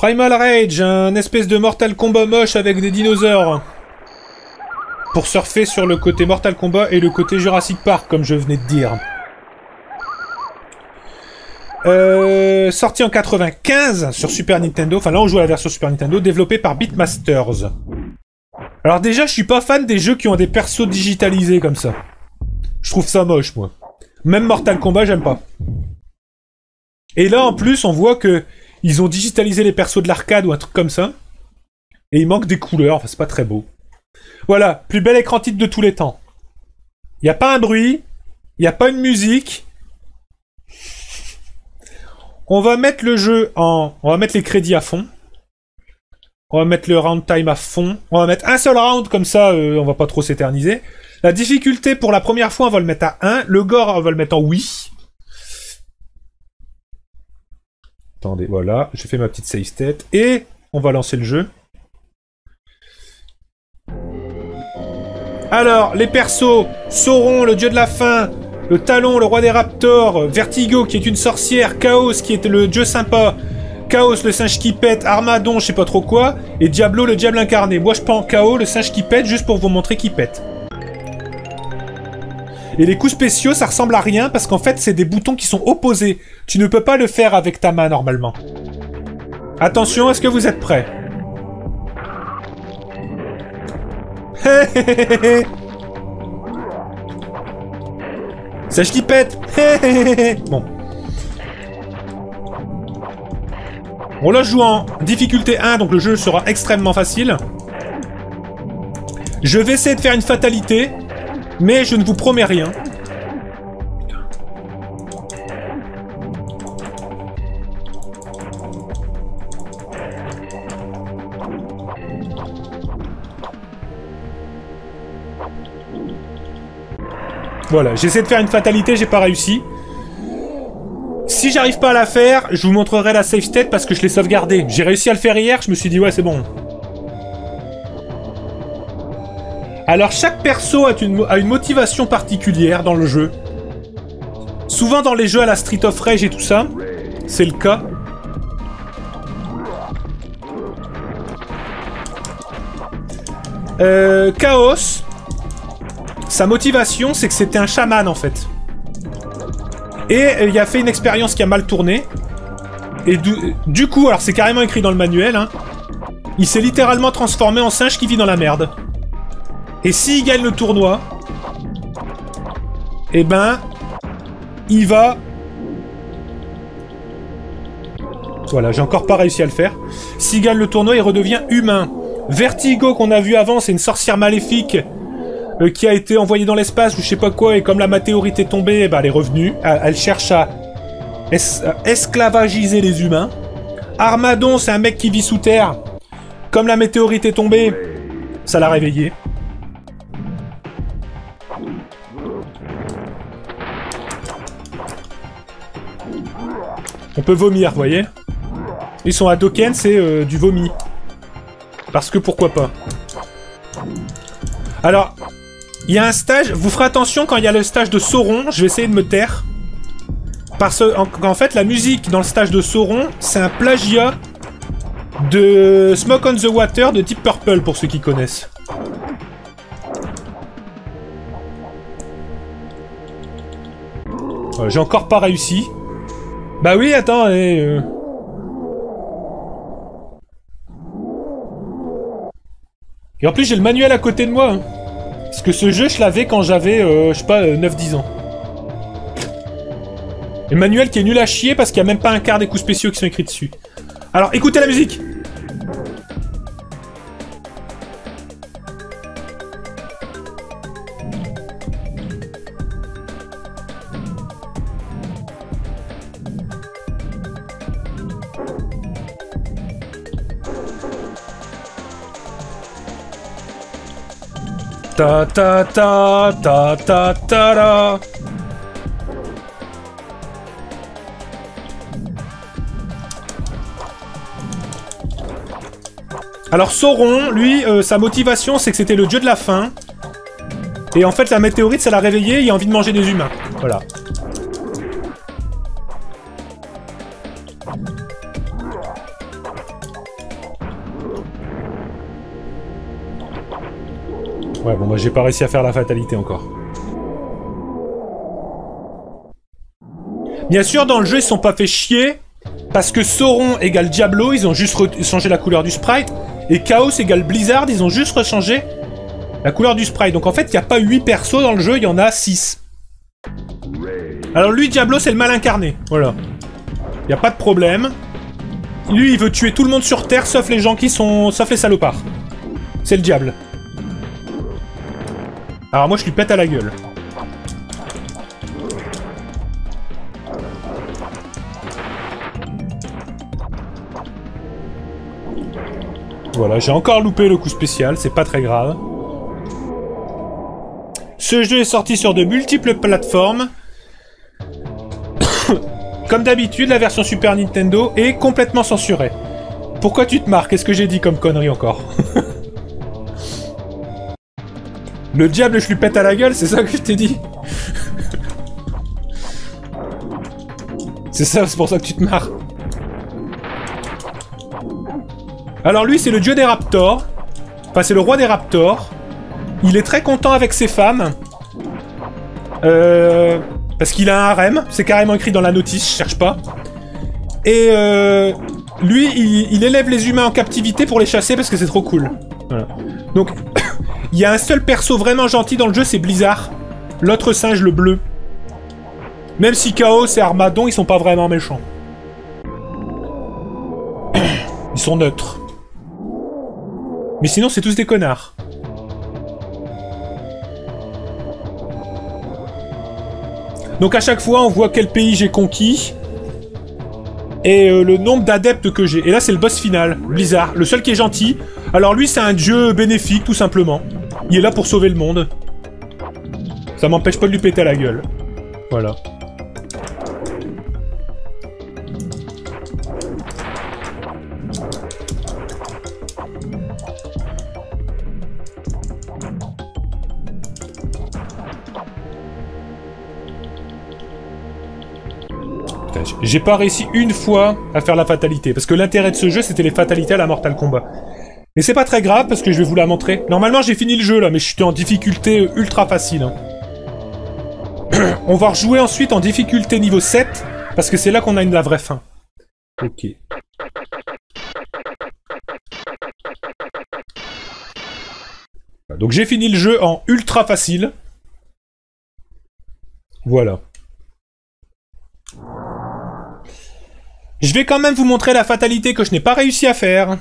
Primal Rage, un espèce de Mortal Kombat moche avec des dinosaures. Pour surfer sur le côté Mortal Kombat et le côté Jurassic Park, comme je venais de dire. Euh, sorti en 95 sur Super Nintendo, enfin là on joue à la version Super Nintendo, développé par Beatmasters. Alors déjà, je suis pas fan des jeux qui ont des persos digitalisés comme ça. Je trouve ça moche, moi. Même Mortal Kombat, j'aime pas. Et là, en plus, on voit que ils ont digitalisé les persos de l'arcade ou un truc comme ça. Et il manque des couleurs, enfin, c'est pas très beau. Voilà, plus bel écran titre de tous les temps. Il a pas un bruit, il a pas une musique. On va mettre le jeu en... On va mettre les crédits à fond. On va mettre le round time à fond. On va mettre un seul round, comme ça, euh, on va pas trop s'éterniser. La difficulté, pour la première fois, on va le mettre à 1. Le gore, on va le mettre en oui. Attendez, voilà. Je fais ma petite save state. Et on va lancer le jeu. Alors, les persos. Sauron, le dieu de la faim. Le Talon, le roi des raptors. Vertigo, qui est une sorcière. Chaos, qui est le dieu sympa. Chaos, le singe qui pète, Armadon, je sais pas trop quoi, et Diablo, le diable incarné. Moi, je prends Chaos, le singe qui pète, juste pour vous montrer qu'il pète. Et les coups spéciaux, ça ressemble à rien, parce qu'en fait, c'est des boutons qui sont opposés. Tu ne peux pas le faire avec ta main, normalement. Attention, est-ce que vous êtes prêts? Singe qui pète Bon. On là, joue en difficulté 1, donc le jeu sera extrêmement facile. Je vais essayer de faire une fatalité, mais je ne vous promets rien. Voilà, j'essaie de faire une fatalité, j'ai pas réussi. Si j'arrive pas à la faire, je vous montrerai la safe state parce que je l'ai sauvegardé. J'ai réussi à le faire hier, je me suis dit ouais c'est bon. Alors chaque perso a une, motivation particulière dans le jeu. Souvent dans les jeux à la Street of Rage et tout ça, c'est le cas. Euh, Chaos, sa motivation c'est que c'était un chaman en fait. Et euh, il a fait une expérience qui a mal tourné. Et du, coup, alors c'est carrément écrit dans le manuel, hein, il s'est littéralement transformé en singe qui vit dans la merde. Et s'il gagne le tournoi, eh ben, il va... Voilà, j'ai encore pas réussi à le faire. S'il gagne le tournoi, il redevient humain. Vertigo qu'on a vu avant, c'est une sorcière maléfique euh, qui a été envoyée dans l'espace ou je sais pas quoi, et comme la météorite est tombée, bah, elle est revenue. Elle, cherche à esclavagiser les humains. Armadon, c'est un mec qui vit sous terre. Comme la météorite est tombée, ça l'a réveillé. On peut vomir, vous voyez Ils sont à Doken, c'est euh, du vomi. Parce que pourquoi pas. Alors, il y a un stage, vous ferez attention quand il y a le stage de Sauron, je vais essayer de me taire. Parce qu'en fait, la musique dans le stage de Sauron, c'est un plagiat de Smoke on the Water de Deep Purple, pour ceux qui connaissent. J'ai encore pas réussi. Bah oui, attends, et... Euh. Et en plus, j'ai le manuel à côté de moi. Hein. Parce que ce jeu, je l'avais quand j'avais, euh, je sais pas, 9-10 euh, ans. Et manuel qui est nul à chier parce qu'il n'y a même pas un quart des coups spéciaux qui sont écrits dessus. Alors, écoutez la musique Alors Sauron, lui, euh, sa motivation, c'est que c'était le dieu de la faim. Et en fait, la météorite, ça l'a réveillé, il a envie de manger des humains. Voilà. Ouais, bon, moi j'ai pas réussi à faire la fatalité encore. Bien sûr, dans le jeu, ils sont pas fait chier. Parce que Sauron égale Diablo, ils ont juste changé la couleur du sprite. Et Chaos égale Blizzard, ils ont juste rechangé la couleur du sprite. Donc en fait, il n'y a pas 8 persos dans le jeu, il y en a 6. Alors lui, Diablo, c'est le mal incarné. Voilà. Il n'y a pas de problème. Lui, il veut tuer tout le monde sur Terre, sauf les gens qui sont... sauf les salopards. C'est le diable. Alors moi, je lui pète à la gueule. Voilà, j'ai encore loupé le coup spécial, c'est pas très grave. Ce jeu est sorti sur de multiples plateformes. comme d'habitude, la version Super Nintendo est complètement censurée. Pourquoi tu te marres? Qu'est-ce que j'ai dit comme connerie encore? Le diable, je lui pète à la gueule, c'est ça que je t'ai dit C'est ça, c'est pour ça que tu te marres. Alors lui, c'est le dieu des raptors. Enfin, c'est le roi des raptors. Il est très content avec ses femmes. Euh, parce qu'il a un harem. C'est carrément écrit dans la notice, je cherche pas. Et euh, lui, il, élève les humains en captivité pour les chasser parce que c'est trop cool. Donc, il y a un seul perso vraiment gentil dans le jeu, c'est Blizzard. L'autre singe, le bleu. Même si Chaos et Armadon, ils sont pas vraiment méchants. Ils sont neutres. Mais sinon, c'est tous des connards. Donc à chaque fois, on voit quel pays j'ai conquis. Et euh, le nombre d'adeptes que j'ai. Et là, c'est le boss final, Blizzard. Le seul qui est gentil. Alors lui, c'est un dieu bénéfique, tout simplement. Il est là pour sauver le monde. Ça m'empêche pas de lui péter la gueule. Voilà. J'ai pas réussi une fois à faire la fatalité, parce que l'intérêt de ce jeu, c'était les fatalités à la Mortal Kombat. Mais c'est pas très grave, parce que je vais vous la montrer. Normalement, j'ai fini le jeu, là, mais je suis en difficulté ultra facile. Hein. On va rejouer ensuite en difficulté niveau 7, parce que c'est là qu'on a une la vraie fin. Ok. Donc j'ai fini le jeu en ultra facile. Voilà. Je vais quand même vous montrer la fatalité que je n'ai pas réussi à faire.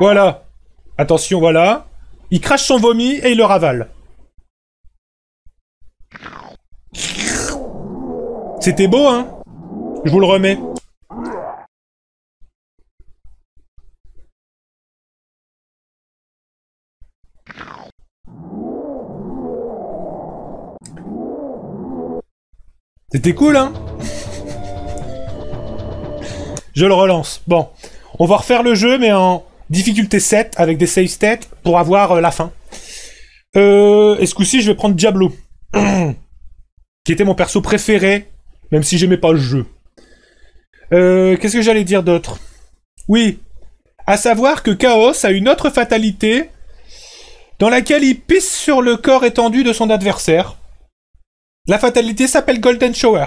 Voilà. Attention, voilà. Il crache son vomi et il le ravale. C'était beau, hein? Je vous le remets. C'était cool, hein Je le relance. Bon. On va refaire le jeu, mais en difficulté 7, avec des save stats, pour avoir euh, la fin. Euh, et ce coup-ci, je vais prendre Diablo. qui était mon perso préféré, même si j'aimais pas le jeu. Euh, Qu'est-ce que j'allais dire d'autre? Oui. À savoir que Chaos a une autre fatalité dans laquelle il pisse sur le corps étendu de son adversaire. La fatalité s'appelle Golden Shower.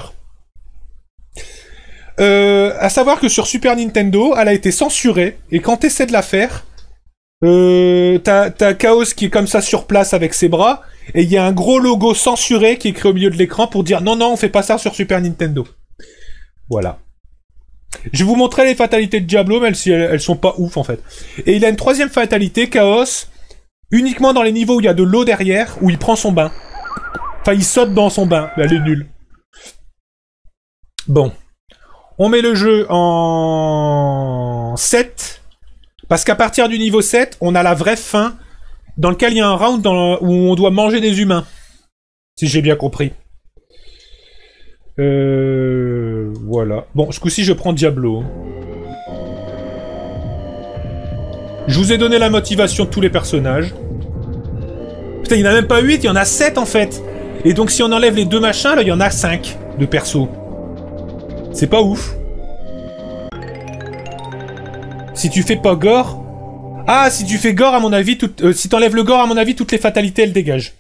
Euh, à savoir que sur Super Nintendo, elle a été censurée, et quand t'essaies de la faire, euh, t'as Chaos qui est comme ça sur place avec ses bras, et il y a un gros logo censuré qui est écrit au milieu de l'écran pour dire non, non, on fait pas ça sur Super Nintendo. Voilà. Je vous montrer les fatalités de Diablo, même si elles, elles sont pas ouf en fait. Et il a une troisième fatalité, Chaos, uniquement dans les niveaux où il y a de l'eau derrière, où il prend son bain. Il saute dans son bain. Elle est nulle. Bon. On met le jeu en 7. Parce qu'à partir du niveau 7, on a la vraie fin dans lequel il y a un round où on doit manger des humains. Si j'ai bien compris. Euh, voilà. Bon, ce coup-ci, je prends Diablo. Je vous ai donné la motivation de tous les personnages. Putain, il n'y en a même pas 8, il y en a 7 en fait. Et donc si on enlève les deux machins, là, il y en a 5 de persos. C'est pas ouf. Si tu fais pas gore... Ah, si tu fais gore, à mon avis, euh, si t'enlèves le gore, à mon avis, toutes les fatalités, elles dégagent.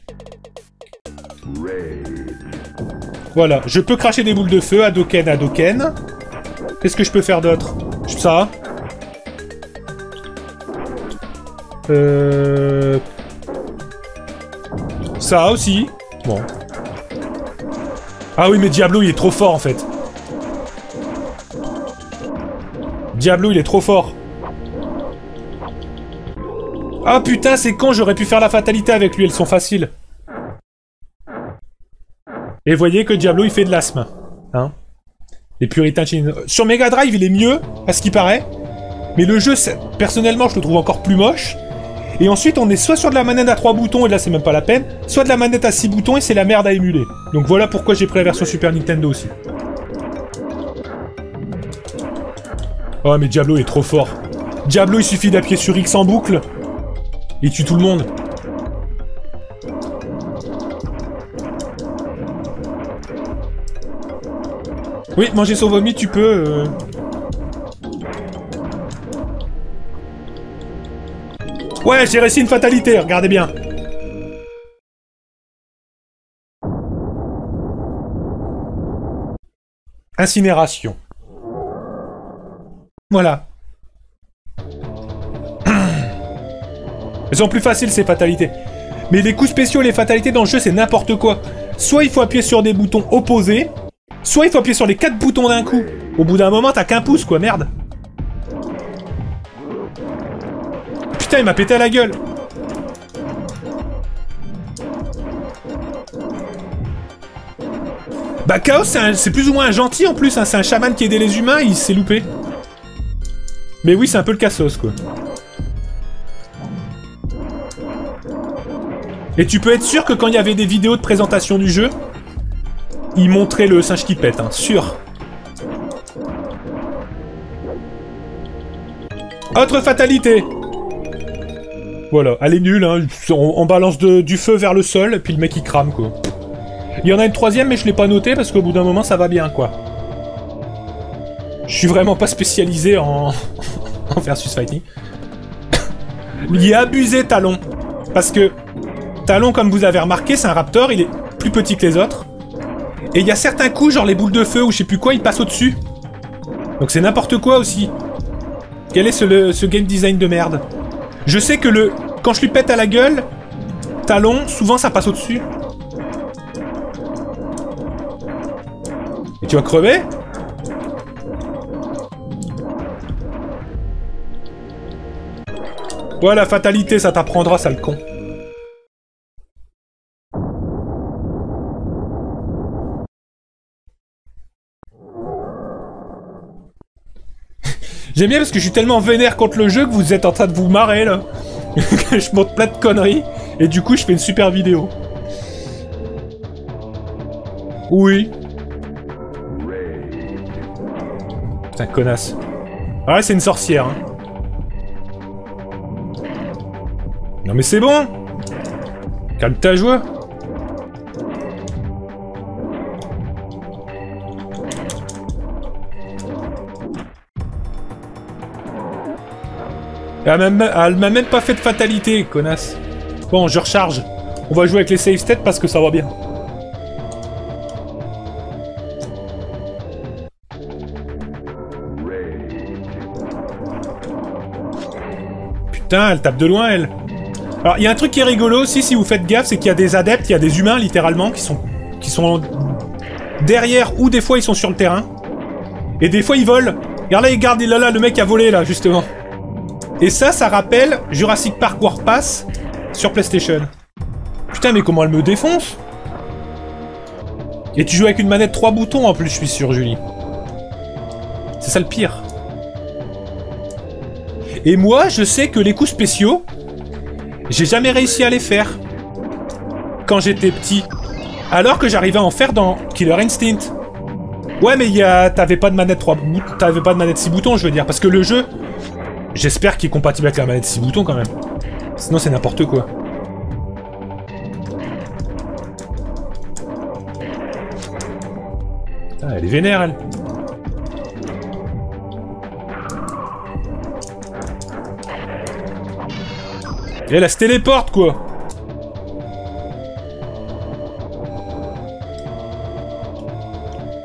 Voilà, je peux cracher des boules de feu, à Doken, à Doken. Qu'est-ce que je peux faire d'autre? Ça. Euh... Ça aussi. Bon. Ah oui, mais Diablo, il est trop fort, en fait. Diablo, il est trop fort. Ah putain, c'est con, j'aurais pu faire la fatalité avec lui, elles sont faciles. Et voyez que Diablo, il fait de l'asthme. Hein Les puritains. Sur Mega Drive, il est mieux, à ce qui paraît. Mais le jeu, personnellement, je le trouve encore plus moche. Et ensuite, on est soit sur de la manette à 3 boutons, et là, c'est même pas la peine, soit de la manette à 6 boutons, et c'est la merde à émuler. Donc voilà pourquoi j'ai pris la version Super Nintendo aussi. Oh, mais Diablo est trop fort. Diablo, il suffit d'appuyer sur X en boucle. Il tue tout le monde. Oui, manger son vomi, tu peux... Euh... Ouais, j'ai réussi une fatalité, regardez bien. Incinération. Voilà. Elles sont plus faciles ces fatalités. Mais les coups spéciaux, les fatalités dans le jeu, c'est n'importe quoi. Soit il faut appuyer sur des boutons opposés, soit il faut appuyer sur les quatre boutons d'un coup. Au bout d'un moment, t'as qu'un pouce, quoi, merde. Putain, il m'a pété à la gueule. Bah, Chaos, c'est plus ou moins un gentil en plus, hein. c'est un chaman qui aidait les humains, il s'est loupé. Mais oui, c'est un peu le cassos, quoi. Et tu peux être sûr que quand il y avait des vidéos de présentation du jeu, ils montraient le singe qui pète, hein, sûr. Autre fatalité Voilà, elle est nulle, hein. on, balance du feu vers le sol, et puis le mec il crame, quoi. Il y en a une troisième, mais je l'ai pas noté parce qu'au bout d'un moment ça va bien, quoi. Je suis vraiment pas spécialisé en, en versus fighting. il est abusé Talon. Parce que Talon, comme vous avez remarqué, c'est un raptor, il est plus petit que les autres. Et il y a certains coups, genre les boules de feu ou je sais plus quoi, il passe au-dessus. Donc c'est n'importe quoi aussi. Quel est ce, game design de merde? Je sais que le... Quand je lui pète à la gueule, Talon, souvent ça passe au-dessus. Et tu vas crever? Voilà, fatalité, ça t'apprendra, sale con. J'aime bien parce que je suis tellement vénère contre le jeu que vous êtes en train de vous marrer là. je monte plein de conneries. Et du coup, je fais une super vidéo. Oui. Putain, connasse. Ah ouais, c'est une sorcière. Hein. Non mais c'est bon Calme ta joie Elle m'a même pas fait de fatalité, connasse. Bon, je recharge. On va jouer avec les save states parce que ça va bien. Putain, elle tape de loin, elle. Alors, il y a un truc qui est rigolo aussi, si vous faites gaffe, c'est qu'il y a des adeptes, il y a des humains, littéralement, qui sont, qui sont derrière ou des fois ils sont sur le terrain. Et des fois ils volent. Regarde là, il garde, là, là, le mec a volé, là, justement. Et ça, ça rappelle Jurassic Park Warpass sur PlayStation. Putain, mais comment elle me défonce? Et tu joues avec une manette 3 boutons en plus, je suis sûr, Julie. C'est ça le pire. Et moi, je sais que les coups spéciaux, j'ai jamais réussi à les faire. Quand j'étais petit. Alors que j'arrivais à en faire dans Killer Instinct. Ouais, mais t'avais pas de manette 3 t'avais pas de manette 6 boutons, je veux dire, parce que le jeu, J'espère qu'il est compatible avec la manette 6 boutons quand même. Sinon c'est n'importe quoi. Putain, elle est vénère elle. Et elle, elle se téléporte, quoi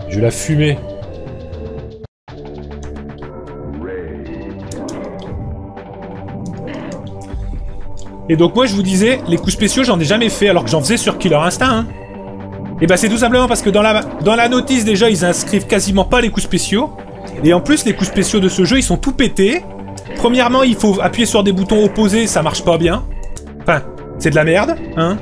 Je vais la fumer. Et donc moi je vous disais, les coups spéciaux j'en ai jamais fait alors que j'en faisais sur Killer Instinct. Hein. Et bah c'est tout simplement parce que dans la, dans la notice déjà ils inscrivent quasiment pas les coups spéciaux. Et en plus les coups spéciaux de ce jeu ils sont tout pétés. Premièrement il faut appuyer sur des boutons opposés, ça marche pas bien. Enfin, c'est de la merde, hein.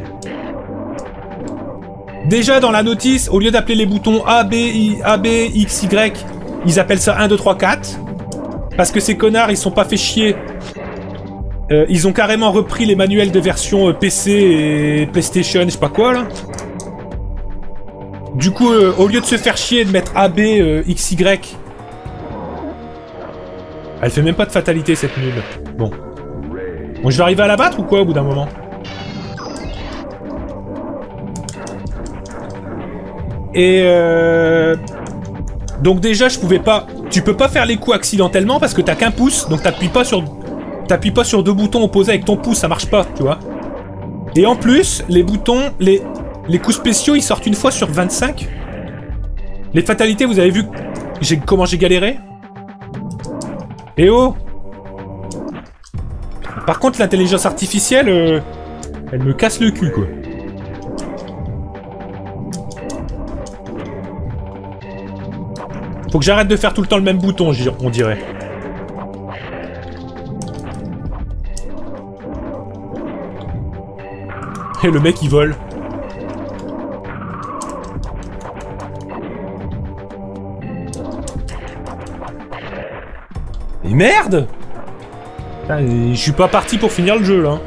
Déjà dans la notice, au lieu d'appeler les boutons A, B, I, A, B, X, Y, ils appellent ça 1, 2, 3, 4. Parce que ces connards ils sont pas fait chier euh, ils ont carrément repris les manuels de version euh, PC et PlayStation, je sais pas quoi là. Du coup, euh, au lieu de se faire chier de mettre AB, XY... Elle fait même pas de fatalité cette nulle. Bon. Bon, je vais arriver à la battre ou quoi au bout d'un moment? Et Donc déjà, je pouvais pas... Tu peux pas faire les coups accidentellement parce que t'as qu'un pouce, donc t'appuies pas sur T'appuies pas sur deux boutons opposés avec ton pouce, ça marche pas, tu vois. Et en plus, les boutons, les, les coups spéciaux, ils sortent une fois sur 25. Les fatalités, vous avez vu comment j'ai galéré Eh oh Par contre, l'intelligence artificielle, euh, elle me casse le cul, quoi. Faut que j'arrête de faire tout le temps le même bouton, on dirait. Et le mec il vole. Mais merde Je suis pas parti pour finir le jeu là.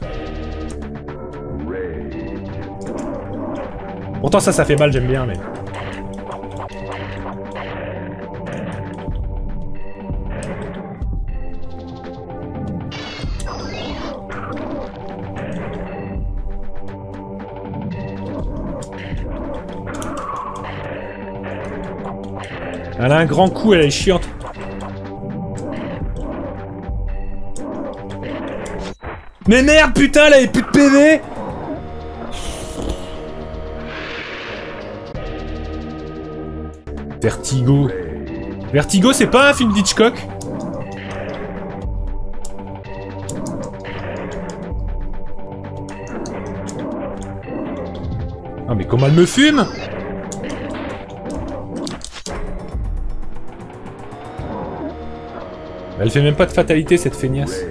Pourtant ça, ça fait mal, j'aime bien, mais... Elle a un grand coup, elle est chiante. Mais merde, putain, elle avait plus de PV Vertigo. Vertigo, c'est pas un film d'Hitchcock Ah mais comment elle me fume? Elle fait même pas de fatalité cette feignasse.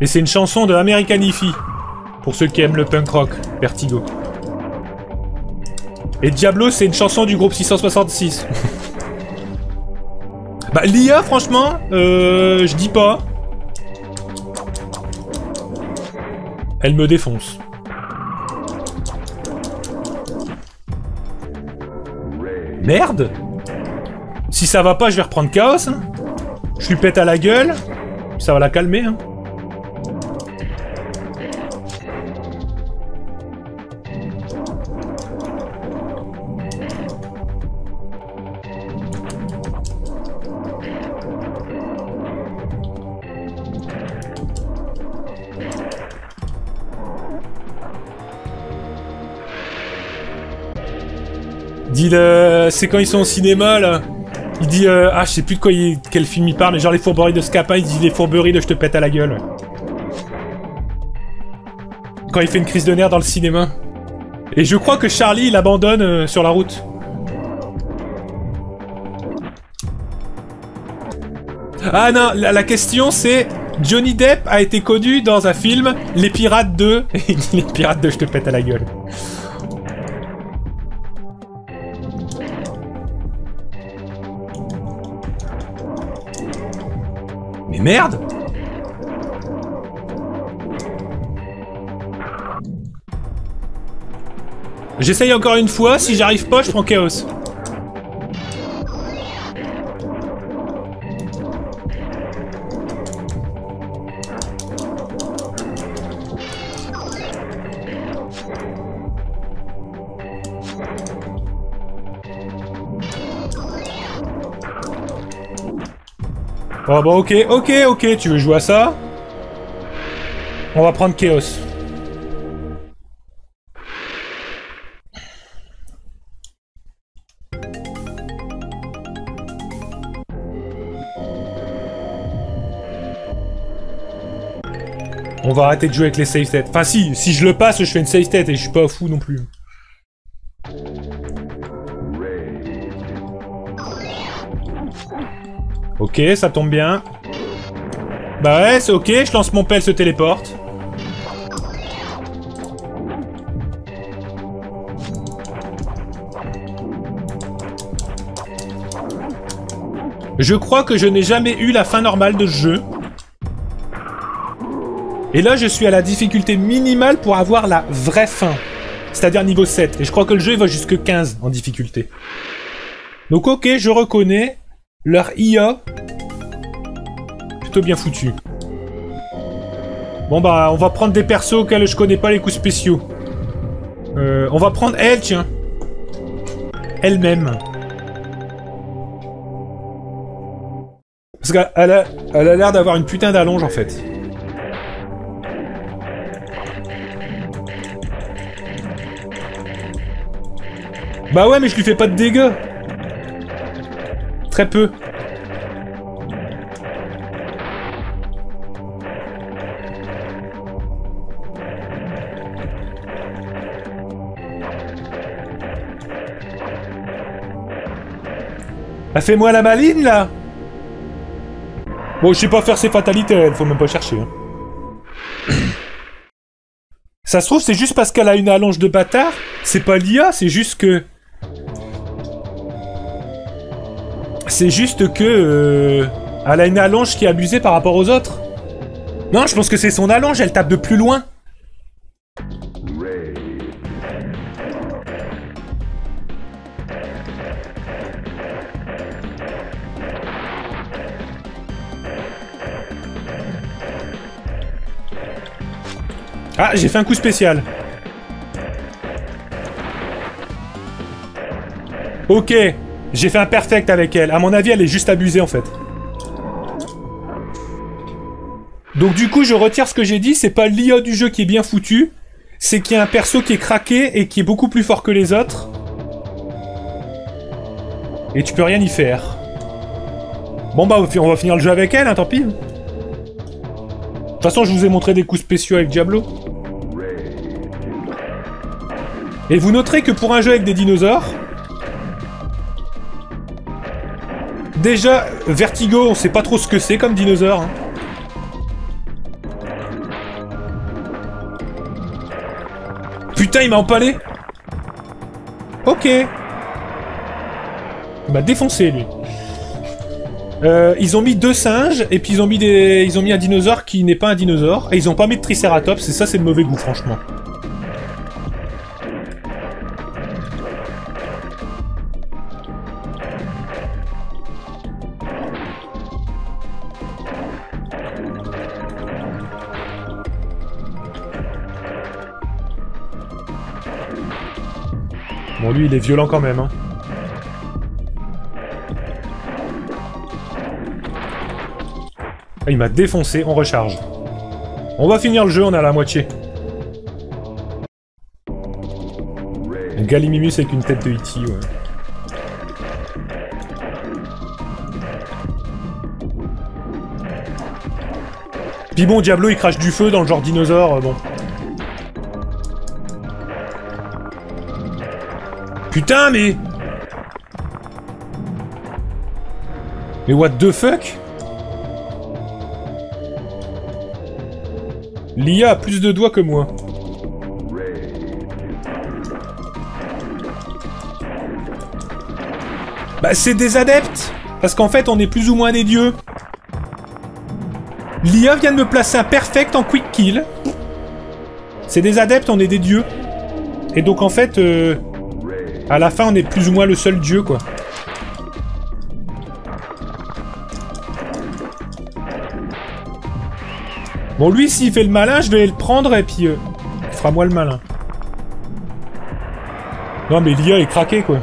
Et c'est une chanson de American Ify. Pour ceux qui aiment le punk rock, Vertigo. Et Diablo, c'est une chanson du groupe 666. bah, l'IA, franchement, euh, je dis pas. Elle me défonce. Merde si ça va pas, je vais reprendre Chaos. Hein. Je lui pète à la gueule. Ça va la calmer. Hein. Dis-le, c'est quand ils sont au cinéma là il dit, euh, ah, je sais plus de quoi il, quel film il parle, mais genre les fourberies de Scapin, il dit les fourberies de je te pète à la gueule. Quand il fait une crise de nerfs dans le cinéma. Et je crois que Charlie, il abandonne euh, sur la route. Ah non, la, question c'est... Johnny Depp a été connu dans un film, Les Pirates 2. Et il dit Les Pirates 2, je te pète à la gueule. Merde J'essaye encore une fois, si j'arrive pas, je prends Chaos. Oh bah ok, ok, ok, tu veux jouer à ça? On va prendre Chaos. On va arrêter de jouer avec les save states. Enfin si, si je le passe, je fais une save state et je suis pas fou non plus. Ok, ça tombe bien. Bah ouais, c'est ok, je lance mon pelle, se téléporte. Je crois que je n'ai jamais eu la fin normale de ce jeu. Et là, je suis à la difficulté minimale pour avoir la vraie fin. C'est-à-dire niveau 7. Et je crois que le jeu va jusque 15 en difficulté. Donc ok, je reconnais leur IA. Plutôt bien foutu. Bon bah, on va prendre des persos auxquels je connais pas les coups spéciaux. Euh, on va prendre elle, tiens. Elle-même. Parce qu'elle elle a l'air d'avoir une putain d'allonge en fait. Bah ouais, mais je lui fais pas de dégâts. Très peu. Bah fais-moi la maline, là Bon, je sais pas faire ses fatalités, elle, faut même pas chercher. Hein. Ça se trouve, c'est juste parce qu'elle a une allonge de bâtard. C'est pas l'IA, c'est juste que... C'est juste que... Euh, elle a une allonge qui est abusée par rapport aux autres. Non, je pense que c'est son allonge, elle tape de plus loin. Ah, j'ai fait un coup spécial. Ok, j'ai fait un perfect avec elle. À mon avis, elle est juste abusée en fait. Donc du coup, je retire ce que j'ai dit. C'est pas l'IA du jeu qui est bien foutu. C'est qu'il y a un perso qui est craqué et qui est beaucoup plus fort que les autres. Et tu peux rien y faire. Bon bah, on va finir le jeu avec elle, hein, tant pis. De toute façon, je vous ai montré des coups spéciaux avec Diablo. Et vous noterez que pour un jeu avec des dinosaures... Déjà, Vertigo, on sait pas trop ce que c'est comme dinosaure. Hein. Putain, il m'a empalé Ok. Il m'a défoncé, lui. Euh, ils ont mis deux singes, et puis ils ont mis des... Ils ont mis un dinosaure qui n'est pas un dinosaure, et ils ont pas mis de Triceratops, et ça c'est de mauvais goût, franchement. Il est violent quand même, hein. Ah, il m'a défoncé, on recharge. On va finir le jeu, on est à la moitié. Galimimus avec une tête de E.T., ouais. Diablo, il crache du feu dans le genre dinosaure, euh, bon. Putain, mais... Mais what the fuck? L'IA a plus de doigts que moi. Bah c'est des adeptes Parce qu'en fait on est plus ou moins des dieux. L'IA vient de me placer un perfect en quick kill. C'est des adeptes, on est des dieux. Et donc en fait... Euh, à la fin, on est plus ou moins le seul dieu, quoi. Bon, lui, s'il fait le malin, je vais le prendre et puis... Euh, il fera moi le malin. Non, mais l'IA est craqué, quoi.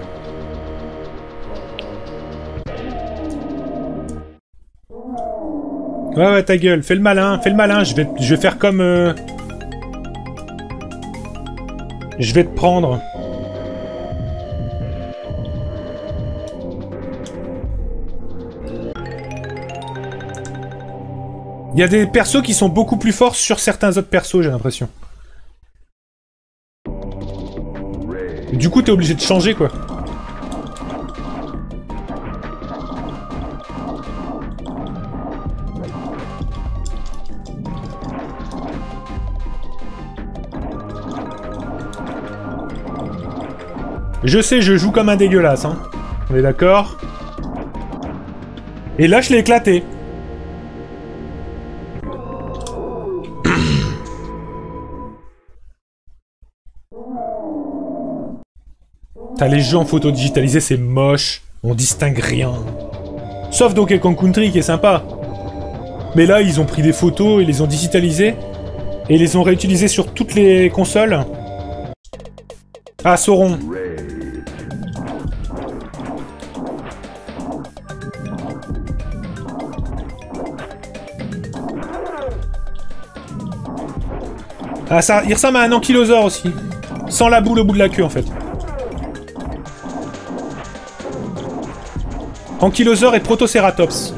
Ouais, ouais, ta gueule. Fais le malin, fais le malin. Je vais, je vais faire comme... euh, Je vais te prendre. Il y a des persos qui sont beaucoup plus forts sur certains autres persos, j'ai l'impression. Du coup, t'es obligé de changer, quoi. Je sais, je joue comme un dégueulasse, hein. On est d'accord? Et là, je l'ai éclaté. Les jeux en photo digitalisée, c'est moche. On distingue rien. Sauf Donkey Kong Country qui est sympa. Mais là, ils ont pris des photos et les ont digitalisées. Et les ont réutilisées sur toutes les consoles. Ah, Sauron. Ah, ça, il ressemble à un ankylosaure aussi. Sans la boule au bout de la queue, en fait. Ankylosaure et Protoceratops.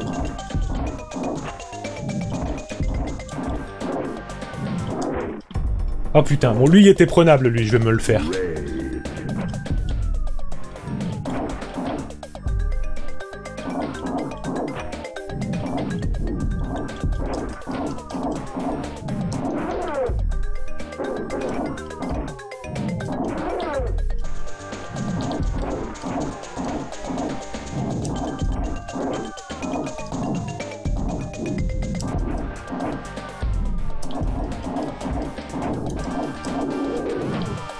Oh putain, bon lui il était prenable lui, je vais me le faire.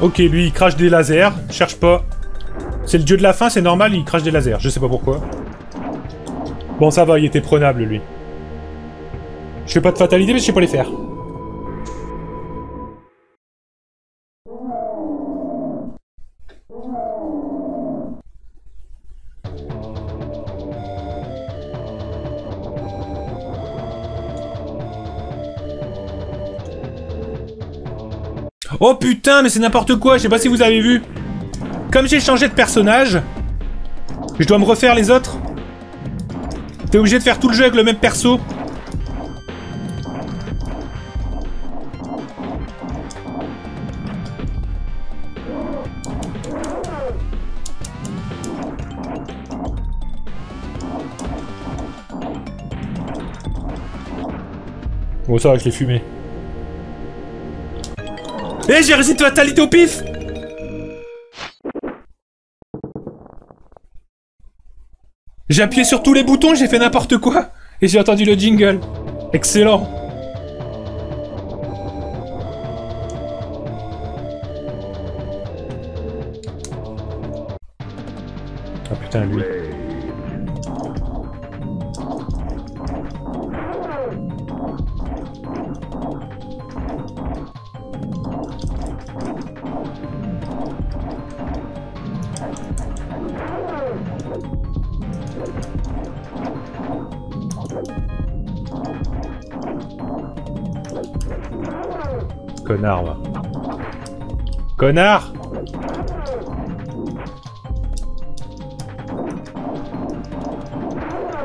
Ok, lui il crache des lasers, cherche pas. C'est le dieu de la fin, c'est normal, il crache des lasers, je sais pas pourquoi. Bon, ça va, il était prenable lui. Je fais pas de fatalité, mais je sais pas les faire. Oh putain, mais c'est n'importe quoi, je sais pas si vous avez vu. Comme j'ai changé de personnage, je dois me refaire les autres. T'es obligé de faire tout le jeu avec le même perso. Bon ça va, je l'ai fumé. Eh, j'ai réussi de fatalité au pif J'ai appuyé sur tous les boutons, j'ai fait n'importe quoi Et j'ai entendu le jingle. Excellent Ah putain, lui. Connard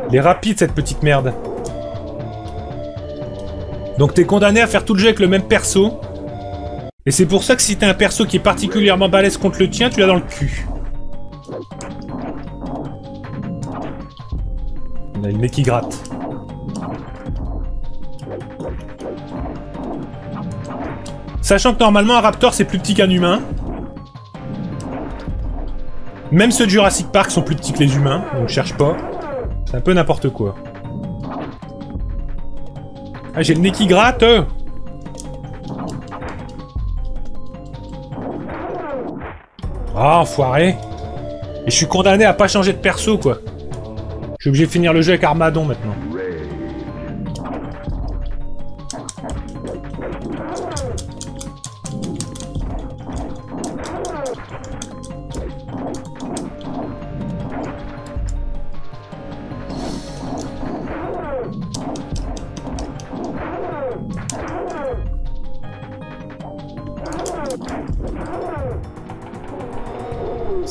Il est rapide, cette petite merde. Donc t'es condamné à faire tout le jeu avec le même perso. Et c'est pour ça que si t'as un perso qui est particulièrement balèze contre le tien, tu l'as dans le cul. On a le nez qui gratte. Sachant que normalement un raptor c'est plus petit qu'un humain. Même ceux de Jurassic Park sont plus petits que les humains, donc cherche pas. C'est un peu n'importe quoi. Ah j'ai le nez qui gratte Ah enfoiré Et je suis condamné à pas changer de perso quoi. Je suis obligé de finir le jeu avec Armadon maintenant.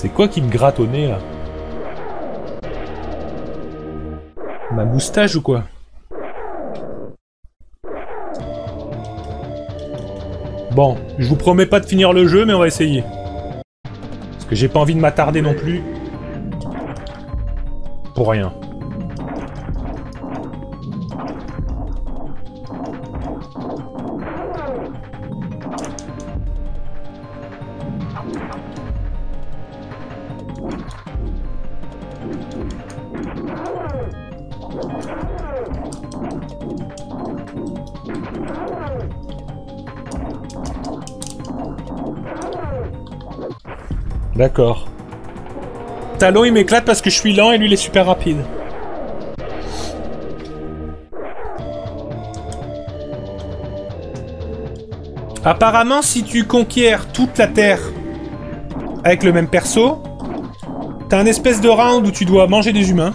C'est quoi qui me gratte au nez là Ma moustache ou quoi Bon, je vous promets pas de finir le jeu, mais on va essayer. Parce que j'ai pas envie de m'attarder non plus. Pour rien. D'accord. Talon, il m'éclate parce que je suis lent et lui, il est super rapide. Apparemment, si tu conquiers toute la Terre avec le même perso, t'as un espèce de round où tu dois manger des humains.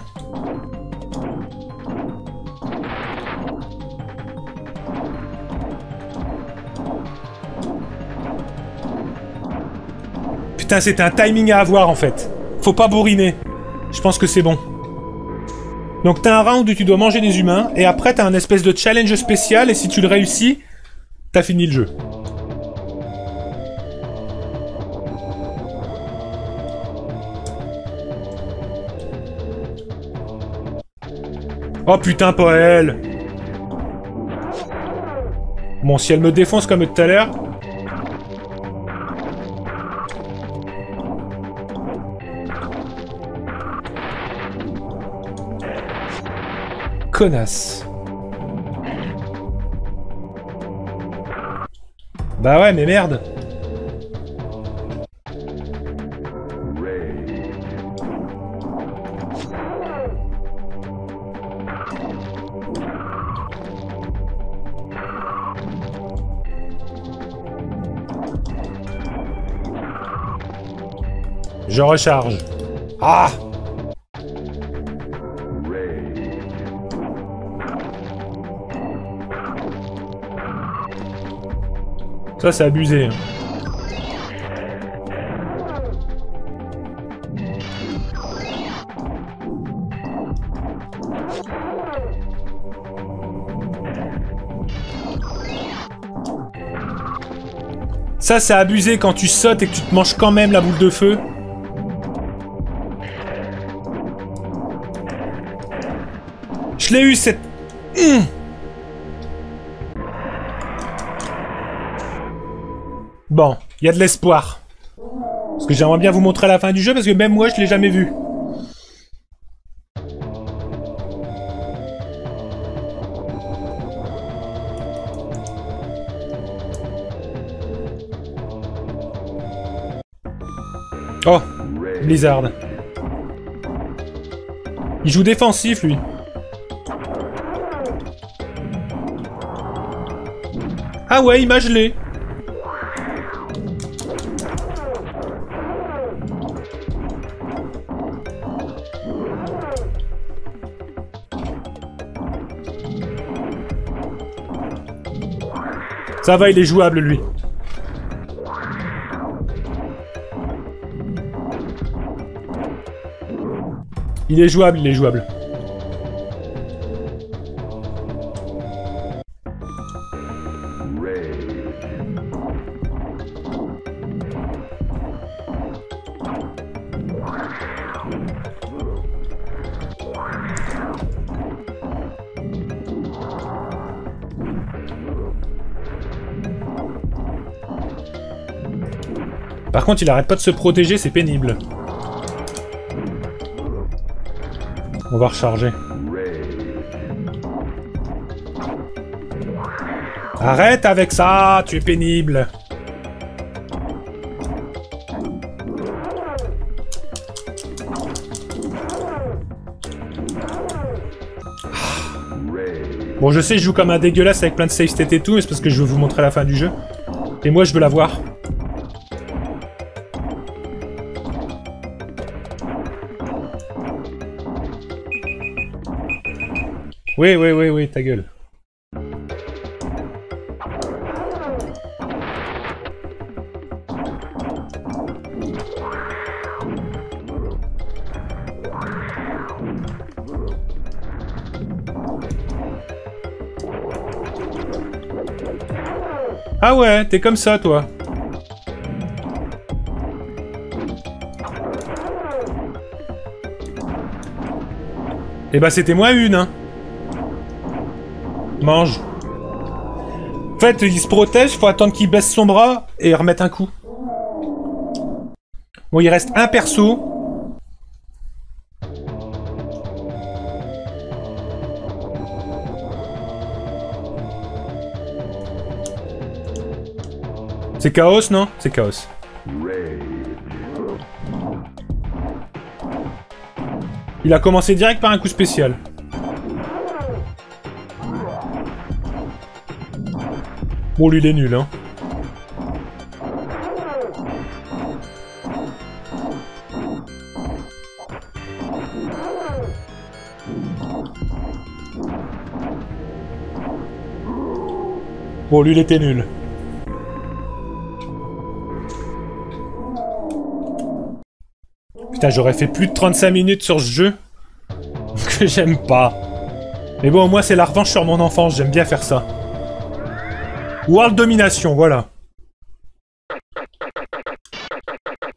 Putain, c'est un timing à avoir en fait. Faut pas bourriner. Je pense que c'est bon. Donc t'as un round où tu dois manger des humains, et après t'as un espèce de challenge spécial, et si tu le réussis, t'as fini le jeu. Oh putain, elle Bon, si elle me défonce comme tout à l'heure... Bah ouais, mais merde. Je recharge. Ah Ça, c'est abusé. hein. Ça, c'est abusé quand tu sautes et que tu te manges quand même la boule de feu. Je l'ai eu cette... Hum. Il y a de l'espoir. Parce que j'aimerais bien vous montrer la fin du jeu parce que même moi je l'ai jamais vu. Oh, Blizzard. Il joue défensif lui. Ah ouais, il m'a gelé. Ça va, il est jouable lui. Il est jouable, il est jouable. Par contre, il arrête pas de se protéger, c'est pénible. On va recharger. Arrête avec ça, tu es pénible. Bon, je sais, je joue comme un dégueulasse avec plein de save state et tout, mais c'est parce que je veux vous montrer la fin du jeu. Et moi, je veux la voir. Oui, oui, oui, oui, ta gueule. Ah ouais, t'es comme ça, toi. Eh bah, ben, c'était moi une, hein. Mange. En fait, il se protège, faut attendre qu'il baisse son bras et remettre un coup. Bon, il reste un perso. C'est Chaos, non? C'est Chaos. Il a commencé direct par un coup spécial. Lui, il est nul, hein. Bon, lui, il était nul. Putain, j'aurais fait plus de 35 minutes sur ce jeu. Que j'aime pas. Mais bon, moi, c'est la revanche sur mon enfance. J'aime bien faire ça. World Domination, voilà.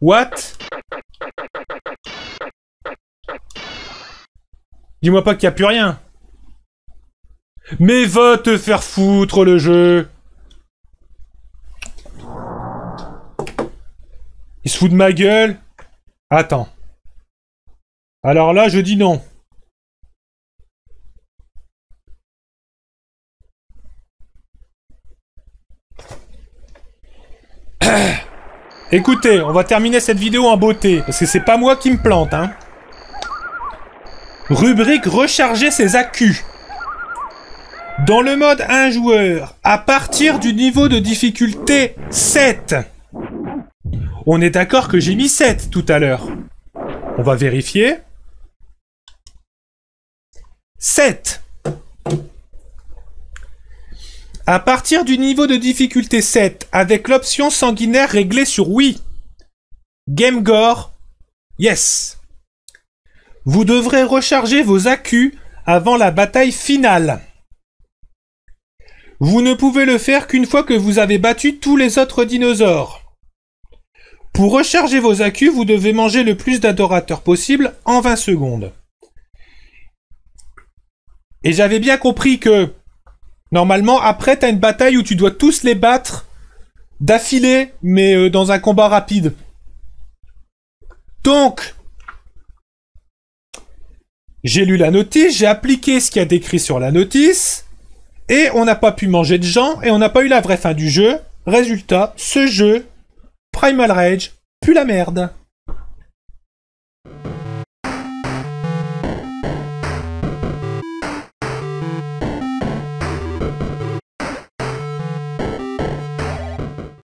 What? Dis-moi pas qu'il n'y a plus rien. Mais va te faire foutre le jeu Il se fout de ma gueule Attends. Alors là, je dis non. Écoutez, on va terminer cette vidéo en beauté, parce que c'est pas moi qui me plante, hein. Rubrique recharger ses accus. Dans le mode 1 joueur, à partir du niveau de difficulté 7. On est d'accord que j'ai mis 7 tout à l'heure. On va vérifier. 7. À partir du niveau de difficulté 7, avec l'option sanguinaire réglée sur oui. Game Gore, yes. Vous devrez recharger vos accus avant la bataille finale. Vous ne pouvez le faire qu'une fois que vous avez battu tous les autres dinosaures. Pour recharger vos accus, vous devez manger le plus d'adorateurs possible en 20 secondes. Et j'avais bien compris que, normalement, après, t'as une bataille où tu dois tous les battre d'affilée, mais euh, dans un combat rapide. Donc, j'ai lu la notice, j'ai appliqué ce qu'il y a décrit sur la notice, et on n'a pas pu manger de gens, et on n'a pas eu la vraie fin du jeu. Résultat, ce jeu Primal Rage pue la merde.